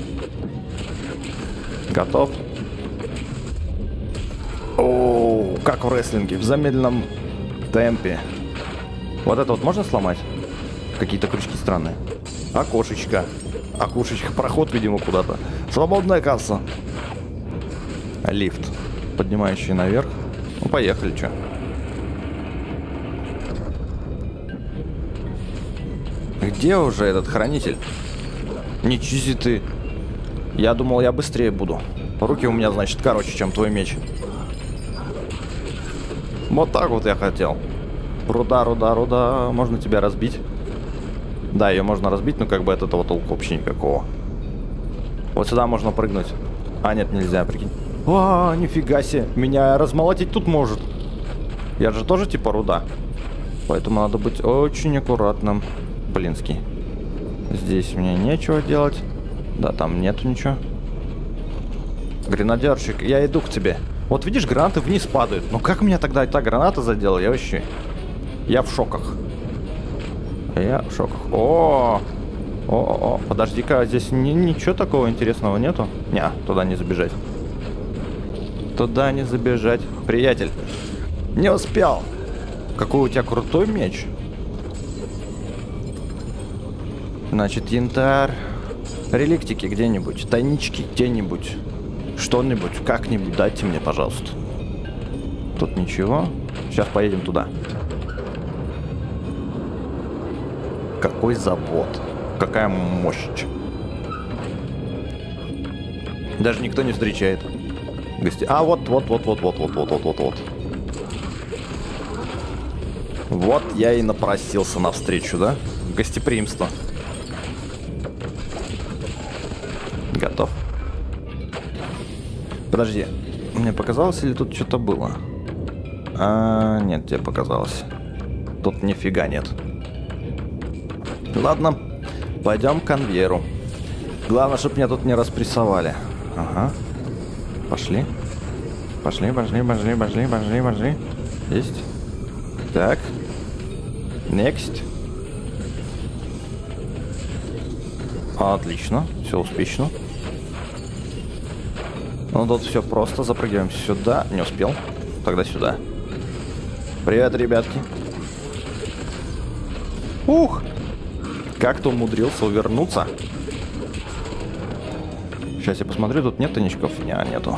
Готов? О, как в рестлинге, в замедленном темпе. Вот это вот можно сломать? Какие-то крючки странные. Окошечко. Окошечко. Проход, видимо, куда-то. Свободная касса. Лифт. Поднимающий наверх. Ну, поехали, что. Где уже этот хранитель? Ничего себе ты. Я думал, я быстрее буду. Руки у меня, значит, короче, чем твой меч. Вот так вот я хотел. Руда, руда, руда. Можно тебя разбить. Да, ее можно разбить, но как бы от этого толку вообще никакого. Вот сюда можно прыгнуть. А, нет, нельзя, прикинь. А, нифига себе. Меня размолотить тут может. Я же тоже типа руда. Поэтому надо быть очень аккуратным. Блинский. Здесь мне нечего делать. Да, там нету ничего. Гренадерщик, я иду к тебе. Вот видишь, гранаты вниз падают. Но как меня тогда эта граната задела? Я вообще... Я в шоках. Я в шоках. О! О, о, подожди-ка, а здесь ни- ничего такого интересного нету? Не, туда не забежать. Туда не забежать. Приятель, не успел. Какой у тебя крутой меч. Значит, янтарь. Реликтики где-нибудь, тайнички где-нибудь. Что-нибудь, как-нибудь дайте мне, пожалуйста. Тут ничего. Сейчас поедем туда. Какой завод. Какая мощь. Даже никто не встречает. Гости. А вот, вот, вот, вот, вот, вот, вот, вот, вот, вот. Вот я и напросился навстречу, да? Гостеприимство. Готов. Подожди. Мне показалось, или тут что-то было? А, нет, тебе показалось. Тут нифига нет. Ладно, пойдем к конвейеру. Главное, чтобы меня тут не распрессовали. Ага. Пошли. Пошли, пошли, пошли, пошли, пошли, пошли. Есть. Так. Next. Отлично. Все успешно. Ну тут все просто. Запрыгиваем сюда. Не успел. Тогда сюда. Привет, ребятки. Ух! Как-то умудрился увернуться. Сейчас я посмотрю, тут нет тайничков? Не, нету.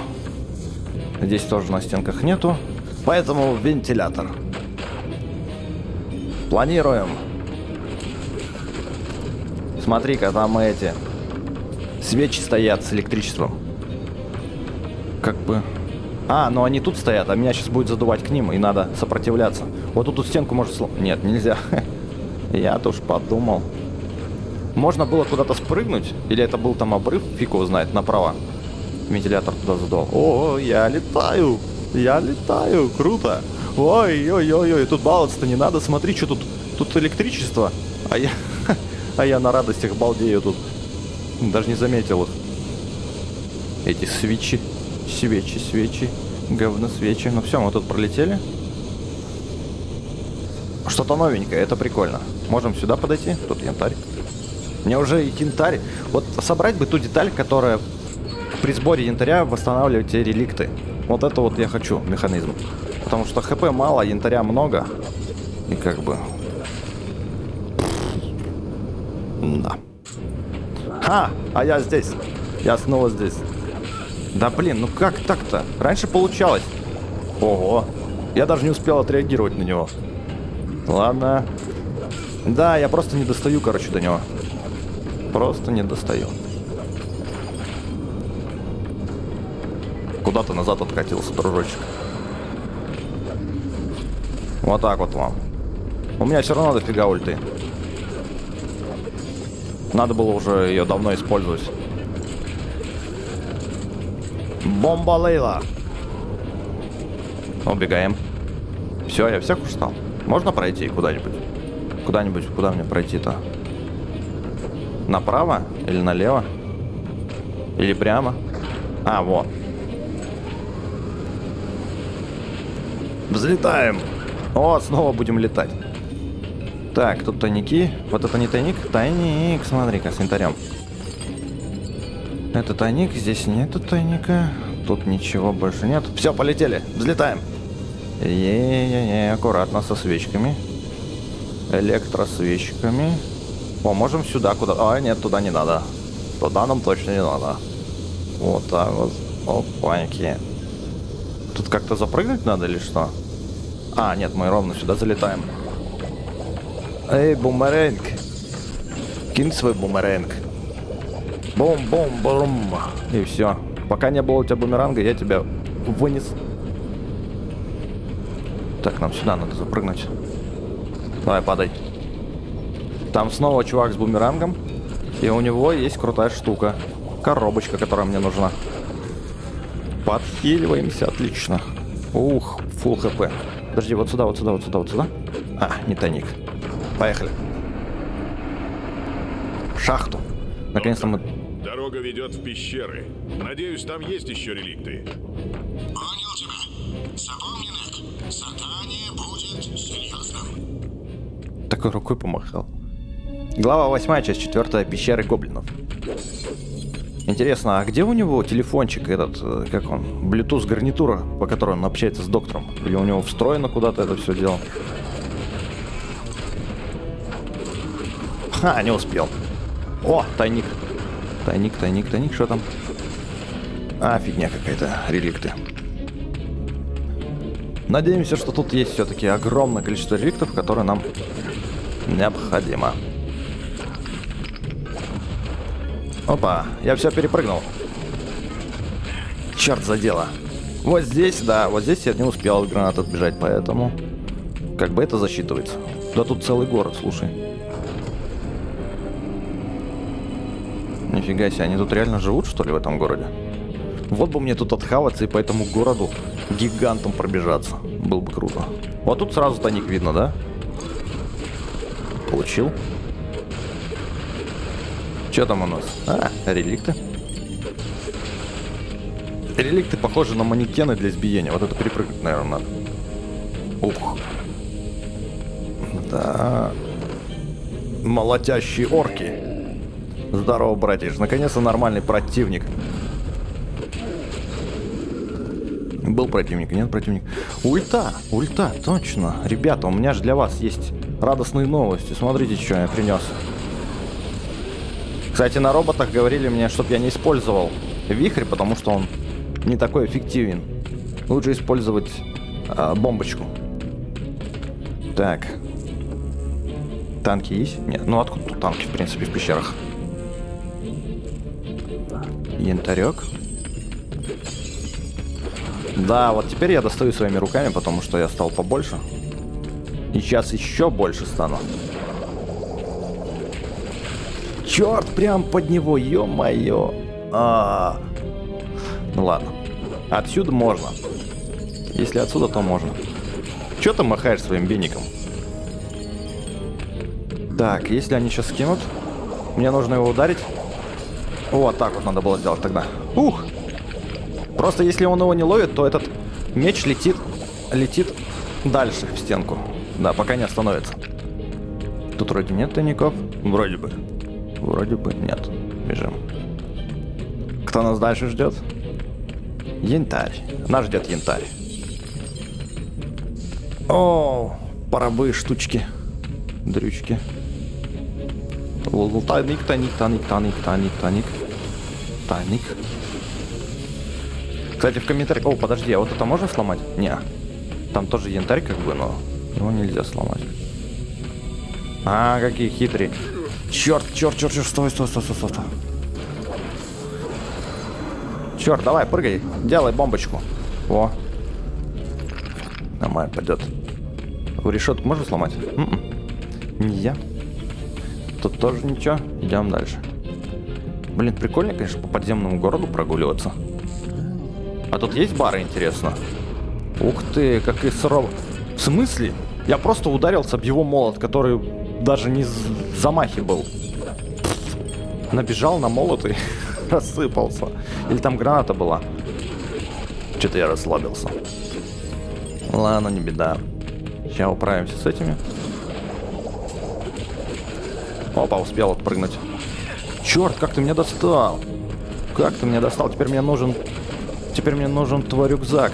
Здесь тоже на стенках нету. Поэтому вентилятор. Планируем. Смотри-ка, там эти свечи стоят с электричеством. Как бы... А, ну они тут стоят, а меня сейчас будет задувать к ним, и надо сопротивляться. Вот тут, тут стенку может сломать. Нет, нельзя. Я-то уж подумал. Можно было куда-то спрыгнуть? Или это был там обрыв? Фиг его знает, направо. Вентилятор туда задул. О, я летаю! Я летаю! Круто! Ой-ой-ой-ой, тут баловаться-то не надо. Смотри, что тут... Тут электричество. А я... А я на радостях балдею тут. Даже не заметил их. Эти свечи. Свечи, свечи. Говно свечи. Ну все, мы тут пролетели. Что-то новенькое, это прикольно. Можем сюда подойти. Тут янтарь. Мне уже янтарь. Вот собрать бы ту деталь, которая при сборе янтаря восстанавливает те реликты. Вот это вот я хочу, механизм. Потому что хп мало, янтаря много. И как бы... Да. Ха! А я здесь. Я снова здесь. Да блин, ну как так-то? Раньше получалось. Ого. Я даже не успел отреагировать на него. Ладно. Да, я просто не достаю, короче, до него. Просто не достаю. Куда ты назад откатился, дружочек? Вот так вот вам. У меня все равно дофига ульты. Надо было уже ее давно использовать. Бомба Лейла. Убегаем. Все, я всех устал. Можно пройти куда-нибудь? Куда-нибудь, куда мне пройти-то? Направо или налево? Или прямо? А, вот. Взлетаем. О, снова будем летать. Так, тут тайники. Вот это не тайник? Тайник, смотри-ка, с янтарем. Это тайник, здесь нету тайника. Тут ничего больше нет. Все, полетели. Взлетаем. Е-е-е, аккуратно со свечками. Электросвечками. О, можем сюда куда... А, нет, туда не надо. Туда нам точно не надо. Вот так вот. Опаньки. Тут как-то запрыгнуть надо или что? А, нет, мы ровно сюда залетаем. Эй, бумеранг. Кинь свой бумеранг. Бум-бум-бум. И все. Пока не было у тебя бумеранга, я тебя вынес. Так, нам сюда надо запрыгнуть. Давай, падай. Там снова чувак с бумерангом. И у него есть крутая штука. Коробочка, которая мне нужна. Подхиливаемся, отлично. Ух, фул хп. Подожди, вот сюда, вот сюда, вот сюда, вот сюда. А, не тайник. Поехали. В шахту. Наконец-то мы... Дорога ведет в пещеры. Надеюсь, там есть еще реликты. Понял тебя. Запомни, Нек, задание будет серьезным. Такой рукой помахал. Глава 8, часть 4, пещеры гоблинов. Интересно, а где у него телефончик этот, э, как он, Bluetooth гарнитура, по которой он общается с доктором? Или у него встроено куда-то это все дело? Ха, не успел. О, тайник. Тайник, тайник, тайник, что там? А, фигня какая-то, реликты. Надеемся, что тут есть все-таки огромное количество реликтов, которые нам необходимо. Опа, я все перепрыгнул. Черт задело. Вот здесь, да, вот здесь я не успел от гранат отбежать, поэтому как бы это засчитывается. Да тут целый город, слушай. Нифига себе, они тут реально живут, что ли, в этом городе? Вот бы мне тут отхаваться и по этому городу гигантом пробежаться. Было бы круто. Вот тут сразу тайник видно, да? Получил. Что там у нас? А, реликты. Реликты похожи на манекены для избиения. Вот это перепрыгнуть, наверное, надо. Ух. Да. Молотящие орки. Здорово, братиш. Наконец-то нормальный противник. Был противник, нет противник. Ульта, ульта, точно. Ребята, у меня же для вас есть радостные новости. Смотрите, что я принес. Кстати, на роботах говорили мне, чтобы я не использовал вихрь, потому что он не такой эффективен. Лучше использовать э, бомбочку. Так. Танки есть? Нет. Ну откуда тут танки, в принципе, в пещерах? Янтарек. Да, вот теперь я достаю своими руками, потому что я стал побольше. И сейчас еще больше стану. Черт, прям под него, ё-моё. А -а -а. Ну ладно. Отсюда можно. Если отсюда, то можно. Чё ты махаешь своим беником? Так, если они сейчас скинут, мне нужно его ударить. Вот так вот надо было сделать тогда. Ух! Просто если он его не ловит, то этот меч летит, летит дальше в стенку. Да, пока не остановится. Тут вроде нет тайников. Вроде бы. Вроде бы нет. Бежим. Кто нас дальше ждет? Янтарь. Нас ждет янтарь. О, паровые штучки. Дрючки. Тайник, тайник, тайник, тайник, тайник, тайник. Тайник. Кстати, в комментариях... О, подожди, а вот это можно сломать? Не. Там тоже янтарь как бы, но его нельзя сломать. А, какие хитрые. Черт, черт, черт, черт, стой, стой, стой, стой, стой. Черт, давай, прыгай, делай бомбочку. О. Нормально пойдет. Решетку можно сломать? М-м. Нельзя. Тут тоже ничего. Идем дальше. Блин, прикольно, конечно, по подземному городу прогуливаться. А тут есть бары, интересно? Ух ты, как и сырого. В смысле? Я просто ударился об его молот, который даже не замахи был. Набежал на молот и рассыпался. Или там граната была. Что-то я расслабился. Ладно, не беда. Сейчас управимся с этими. Опа, успел отпрыгнуть. Черт, как ты меня достал? Как ты меня достал? Теперь мне нужен... Теперь мне нужен твой рюкзак.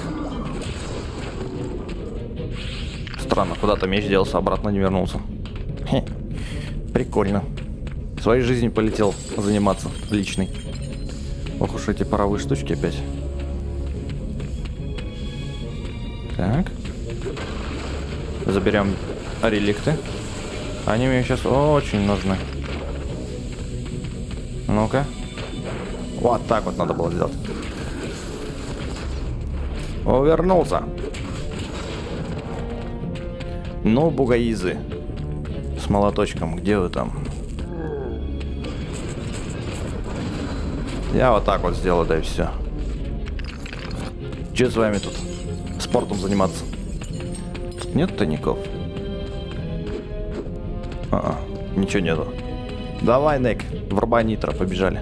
Странно, куда-то меч делся, обратно не вернулся. Прикольно. Своей жизнью полетел заниматься личной. Ох уж эти паровые штучки опять. Так. Заберем реликты. Они мне сейчас очень нужны. Ну-ка. Вот так вот надо было сделать. О, вернулся. Ну, бугаизы. Молоточком. Где вы там? Я вот так вот сделаю, да и все. Че с вами тут спортом заниматься? Тут нет тайников? А, -а ничего нету. Давай, Нек, врубай нитро, побежали.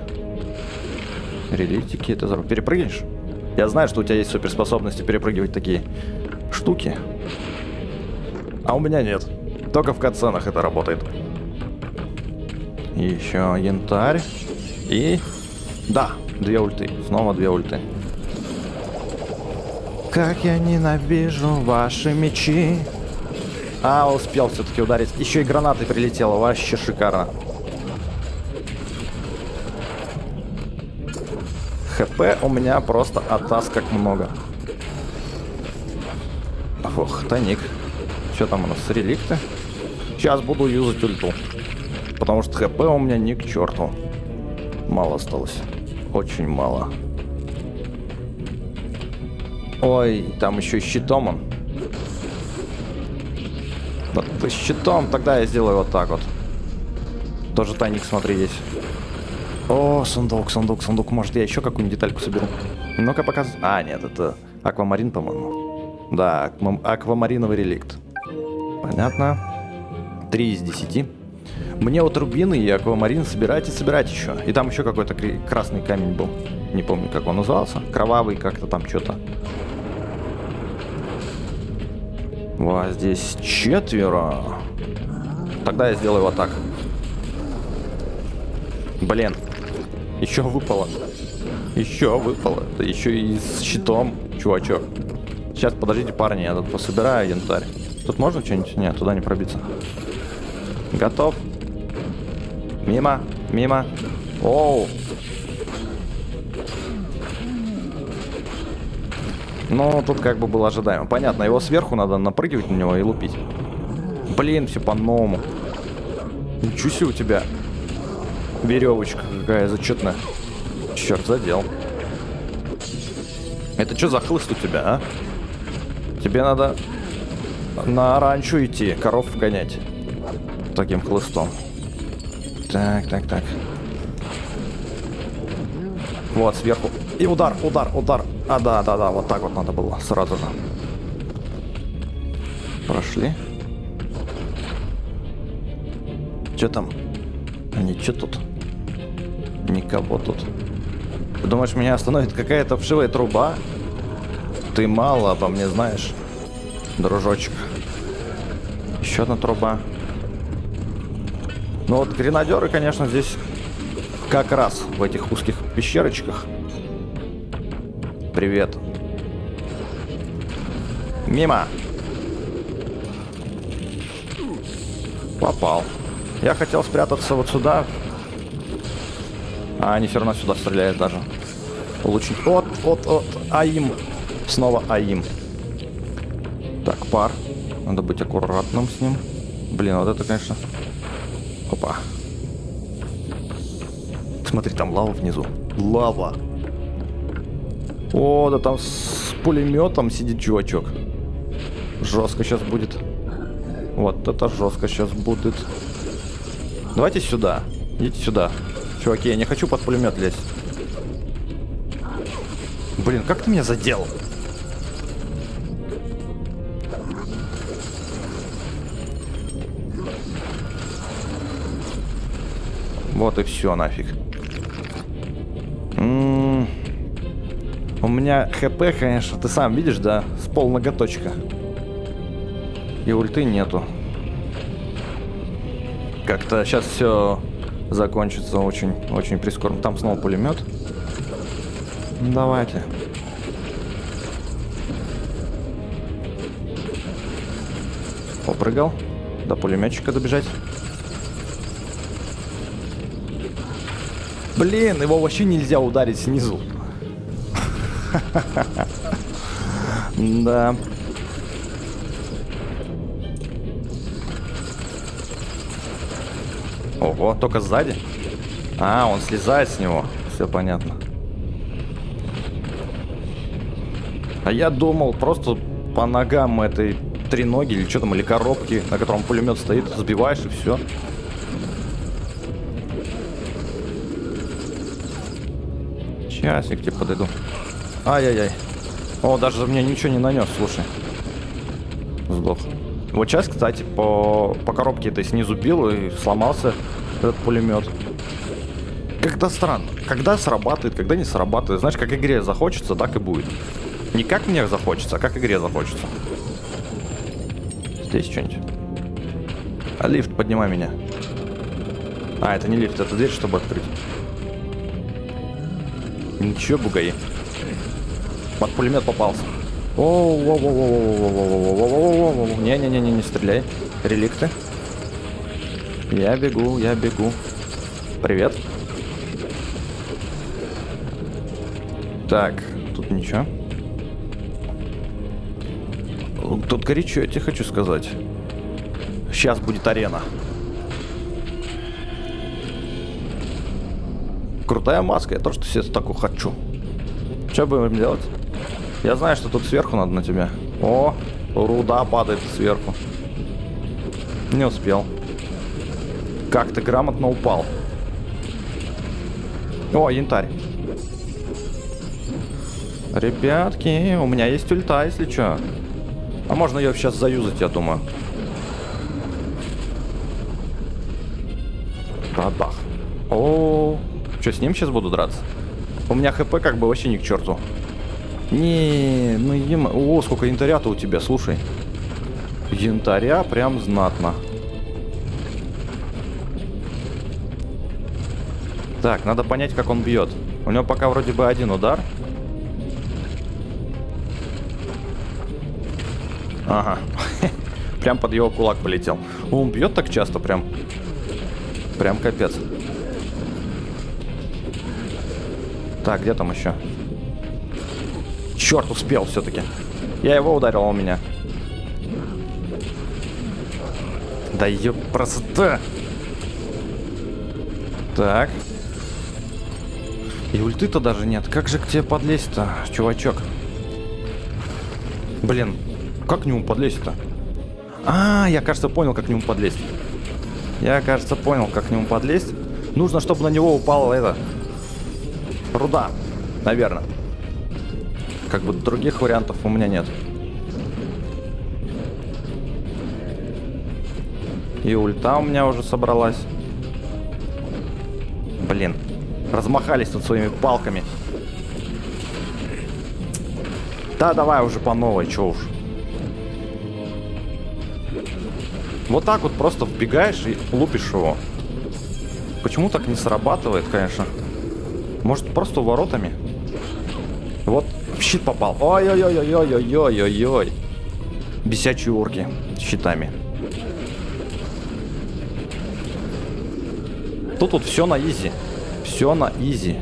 Релитики, это здорово. Перепрыгнешь? Я знаю, что у тебя есть суперспособности перепрыгивать такие штуки. А у меня нет. Только в катсценах это работает. Еще янтарь. И... Да, две ульты. Снова две ульты. Как я ненавижу ваши мечи. А, успел все-таки ударить. Еще и гранатой прилетело. Вообще шикарно. ХП у меня просто атас как много. Ох, тоник. Что там у нас? Реликты? Сейчас буду юзать ульту. Потому что ХП у меня ни к черту. Мало осталось. Очень мало. Ой, там еще щитом он. Ты щитом, тогда я сделаю вот так вот. Тоже тайник, смотри, здесь. О, сундук, сундук, сундук. Может, я еще какую-нибудь детальку соберу? Ну-ка, показывай. А, нет, это аквамарин, по-моему. Да, аква аквамариновый реликт. Понятно. 3 из 10. Мне вот рубины и аквамарин собирать и собирать еще. И там еще какой-то красный камень был. Не помню, как он назывался. Кровавый как-то там что-то. Вас здесь четверо. Тогда я сделаю вот так. Блин. Еще выпало. Еще выпало. Да еще и с щитом, чувачок. Сейчас, подождите, парни, я тут пособираю янтарь. Тут можно что-нибудь? Нет, туда не пробиться. Готов. Мимо, мимо. Оу. Ну, тут как бы было ожидаемо. Понятно, его сверху надо напрыгивать на него и лупить. Блин, все по-новому. Ничего себе у тебя. Веревочка какая зачетная. Черт, задел. Это что за хлыст у тебя, а? Тебе надо на ранчо идти, коров гонять. Таким хлыстом. Так, так, так. Вот, сверху. И удар, удар, удар. А, да, да, да, вот так вот надо было сразу же. Прошли. Что там? А ничего тут. Никого тут. Ты думаешь, меня остановит какая-то вшивая труба? Ты мало обо мне знаешь, дружочек. Еще одна труба. Ну вот гренадеры, конечно, здесь как раз в этих узких пещерочках Привет. Мимо. Попал. Я хотел спрятаться вот сюда. А они все равно сюда стреляют даже. Улучшить. Вот, вот, вот. Аим. Снова Аим. Так, пар. Надо быть аккуратным с ним. Блин, вот это, конечно... Опа. Смотри, там лава внизу. Лава. О, да там с пулеметом сидит чувачок. Жестко сейчас будет. Вот это жестко сейчас будет. Давайте сюда. Идите сюда. Чуваки, я не хочу под пулемет лезть. Блин, как ты меня задел? Вот и все нафиг. У меня хп, конечно, ты сам видишь, да? С пол ноготочка. И ульты нету. Как-то сейчас все закончится очень, очень прискорбно. Там снова пулемет. Давайте. Попрыгал. До пулеметчика добежать. Блин, его вообще нельзя ударить снизу. Да. Ого, только сзади? А, он слезает с него. Все понятно. А я думал, просто по ногам этой треноги или что там, или коробки, на котором пулемет стоит, сбиваешь и все. Сейчас я к тебе подойду. Ай-яй-яй. О, даже мне ничего не нанес, слушай. Сдох. Вот сейчас, кстати, по, по коробке этой снизу бил и сломался этот пулемет. Когда странно. Когда срабатывает, когда не срабатывает. Знаешь, как игре захочется, так и будет. Не как мне захочется, а как игре захочется. Здесь что-нибудь. А лифт, поднимай меня. А, это не лифт, это дверь, чтобы открыть. Ничего, бугаи. Под пулемет попался. Не-не-не, не стреляй. Реликты. Я бегу, я бегу. Привет. Так, тут ничего. Тут горячо, я тебе хочу сказать. Сейчас будет арена. Крутая маска, я тоже себе такую хочу. Что будем делать? Я знаю, что тут сверху надо на тебя. О, руда падает сверху. Не успел. Как ты грамотно упал. О, янтарь. Ребятки, у меня есть ульта, если что. А можно ее сейчас заюзать, я думаю. Бабах. О, что, с ним сейчас буду драться? У меня хп как бы вообще ни к черту. Не, ну ем... О, сколько янтаря-то у тебя, слушай. Янтаря прям знатно. Так, надо понять, как он бьет. У него пока вроде бы один удар. Ага. Прям под его кулак полетел. Он бьет так часто, прям. Прям капец. Так, где там еще? Черт, успел все-таки. Я его ударил, а он меня. Да ее просто... Так. И ульты-то даже нет. Как же к тебе подлезть-то, чувачок? Блин, как к нему подлезть-то? А, я, кажется, понял, как к нему подлезть. Я, кажется, понял, как к нему подлезть. Нужно, чтобы на него упала это... Руда, наверное. Как бы других вариантов у меня нет. И ульта у меня уже собралась. Блин. Размахались тут своими палками. Да, давай уже по новой, чё уж. Вот так вот просто вбегаешь и лупишь его. Почему так не срабатывает, конечно? Может, просто воротами? Вот, в щит попал. Ой-ой-ой-ой-ой-ой-ой-ой. Бесячие орки щитами. Тут вот все на изи. Все на изи.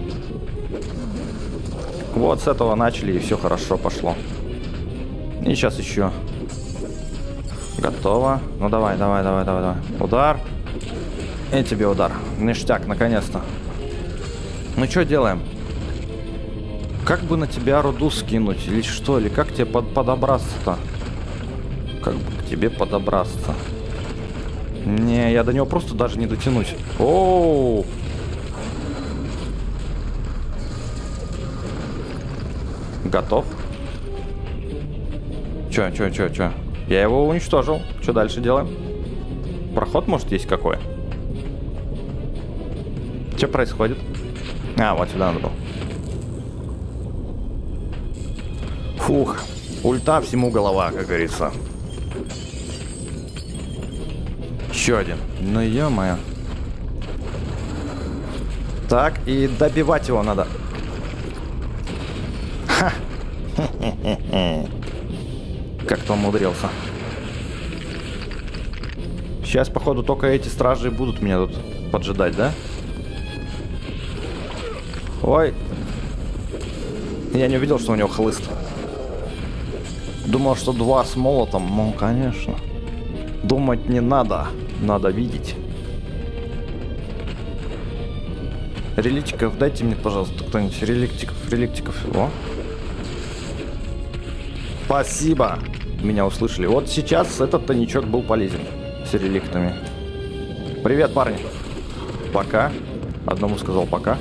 Вот с этого начали и все хорошо пошло. И сейчас еще Готово. Ну давай, давай, давай, давай, давай. Удар. И тебе удар. Ништяк, наконец-то. Ну что делаем? Как бы на тебя руду скинуть? Или что? Или как тебе под подобраться-то? Как бы к тебе подобраться? Не, я до него просто даже не дотянусь. Оу! Готов? Чё, чё, чё, чё? Я его уничтожил. Что дальше делаем? Проход, может, есть какой? Что происходит? А, вот сюда надо было. Фух. Ульта всему голова, как говорится. Еще один. Ну, ё-моё. Так, и добивать его надо. Ха! Как-то умудрился. Сейчас, походу, только эти стражи будут меня тут поджидать, да? Ой. Я не увидел, что у него хлыст. Думал, что два с молотом. Ну, конечно. Думать не надо. Надо видеть. Реликтиков дайте мне, пожалуйста, кто-нибудь. Реликтиков, реликтиков. О. Спасибо меня услышали. Вот сейчас этот тоничок был полезен с реликтами. Привет, парни. Пока. Одному сказал пока.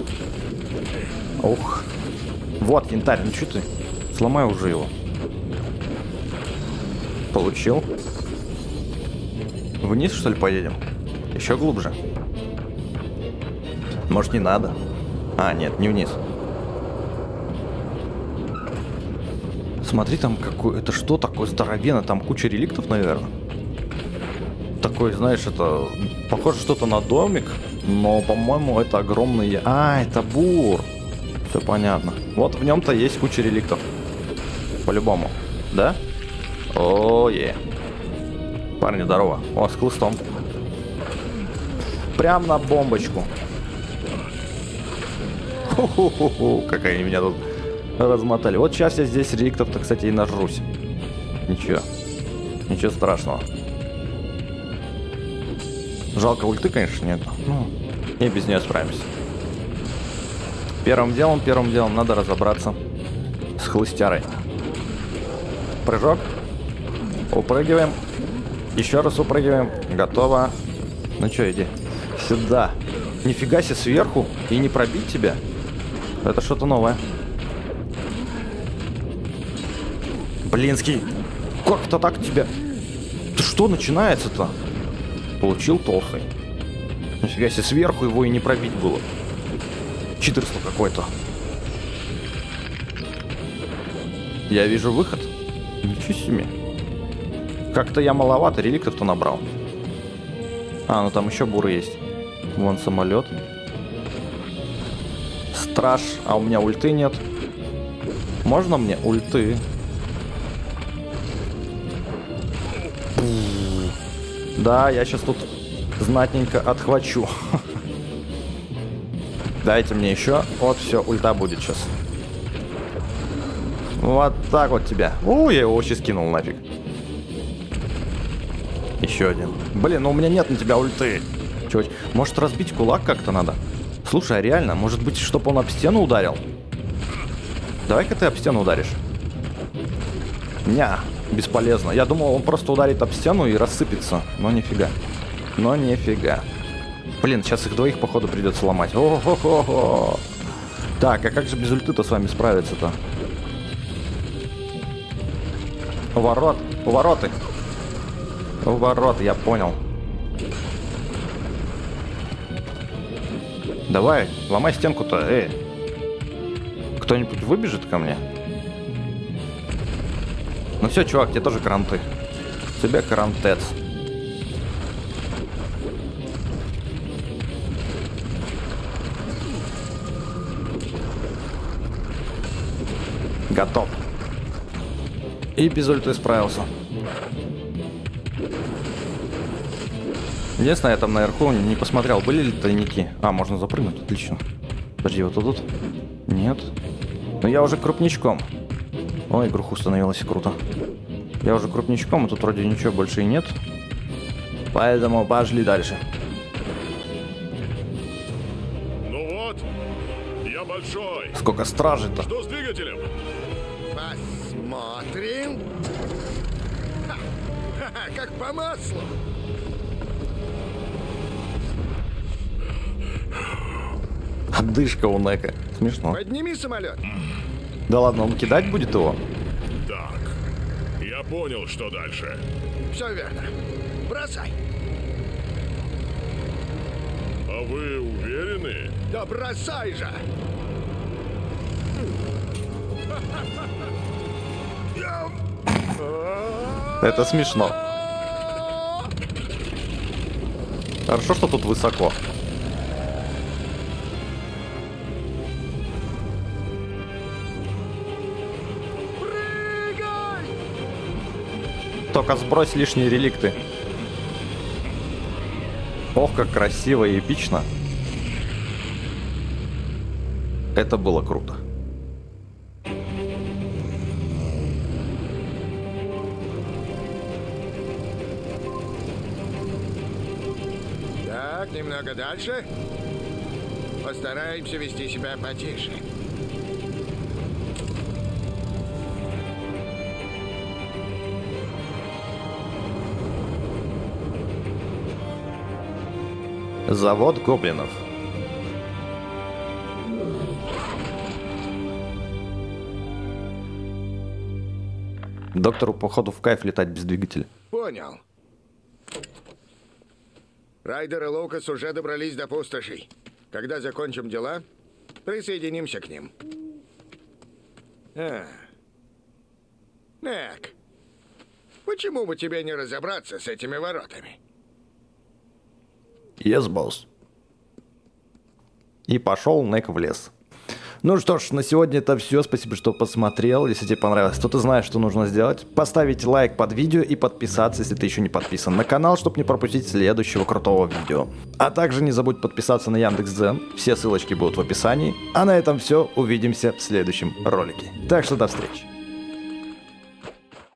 Ух. Вот, янтарь, ну что ты? Сломай уже его. Получил. Вниз, что ли, поедем? Еще глубже. Может, не надо? А, нет, не вниз. Смотри, там какой... Это что такое здоровенно? Там куча реликтов, наверное. Такой, знаешь, это... Похоже что-то на домик. Но, по-моему, это огромный... А, это бур. Все понятно. Вот в нем-то есть куча реликтов. По-любому. Да? О, е. Парни, здорово. О, с хлыстом. Прям на бомбочку. Ху-ху-ху-ху. Какая они меня тут размотали. Вот сейчас я здесь реликтов-то, кстати, и нажрусь. Ничего. Ничего страшного. Жалко ульты, конечно, нет. Ну, и без нее справимся. Первым делом, первым делом надо разобраться с хлыстярой. Прыжок. Упрыгиваем. Еще раз упрыгиваем. Готово. Ну что, иди. Сюда. Нифига себе сверху. И не пробить тебя. Это что-то новое. Блинский. Как это так тебя? Ты что начинается-то? Получил толстой. Нифига себе, сверху его и не пробить было. Читерство какое-то. Я вижу выход. Ничего себе. Как-то я маловато реликтов-то набрал. А, ну там еще буры есть. Вон самолет. Страж, а у меня ульты нет. Можно мне ульты? Да, я сейчас тут знатненько отхвачу. Дайте мне еще. Вот, все, ульта будет сейчас. Вот так вот тебя. У, я его вообще скинул нафиг. Еще один. Блин, ну у меня нет на тебя ульты. Чё, может разбить кулак как-то надо? Слушай, а реально, может быть, чтобы он об стену ударил? Давай-ка ты об стену ударишь. Ня, бесполезно. Я думал, он просто ударит об стену и рассыпется. Но нифига. Но нифига. Блин, сейчас их двоих, походу, придется ломать. О-хо-хо-хо. Так, а как же без ульты-то с вами справиться-то? Ворот. Вороты. Ворот, я понял. Давай, ломай стенку-то, эй. Кто-нибудь выбежит ко мне? Ну все, чувак, тебе тоже каранты. Тебе карантец. Готов. И без ульты справился. Единственное, я там наверху не посмотрел, были ли тайники. А, можно запрыгнуть, отлично. Подожди, вот тут? Нет. Но я уже крупничком. Ой, игруху становилось круто. Я уже крупничком, а тут вроде ничего больше и нет. Поэтому пошли дальше. Ну вот, я большой. Сколько стражей-то? Что по маслу. Отдышка у Нека. Смешно. Подними самолет. Да ладно, он кидать будет его? Так, я понял, что дальше. Все верно. Бросай. А вы уверены? Да бросай же. Это смешно. Хорошо, что тут высоко. Только сбрось лишние реликты. Ох, как красиво и эпично. Это было круто. Немного дальше. Постараемся вести себя потише. Завод гоблинов. Доктору, походу, в кайф летать без двигателя. Понял. Райдер и Лукас уже добрались до пустошей. Когда закончим дела, присоединимся к ним. А. Нек, почему бы тебе не разобраться с этими воротами? Yes, босс. И пошел Нек в лес. Ну что ж, на сегодня это все. Спасибо, что посмотрел. Если тебе понравилось, то ты знаешь, что нужно сделать. Поставить лайк под видео и подписаться, если ты еще не подписан на канал, чтобы не пропустить следующего крутого видео. А также не забудь подписаться на Яндекс.Дзен. Все ссылочки будут в описании. А на этом все. Увидимся в следующем ролике. Так что до встречи.